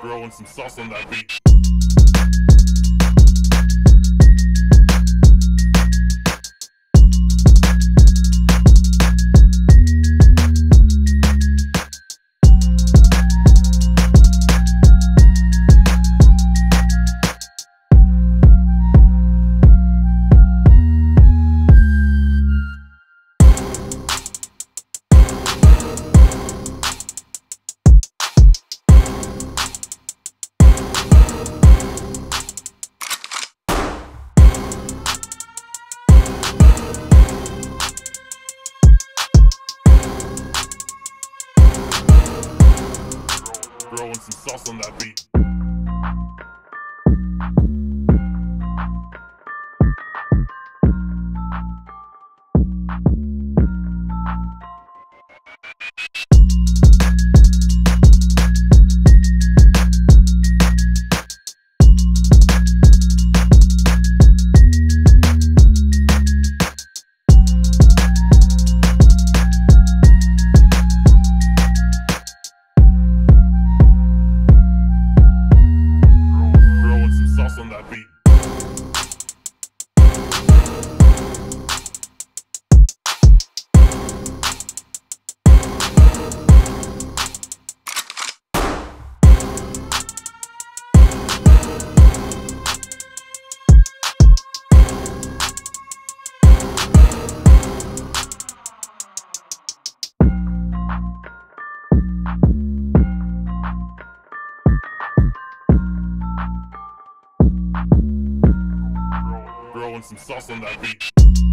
Throwing some sauce on that beat. Throwing some sauce on that beat. Throwing some sauce on that beat.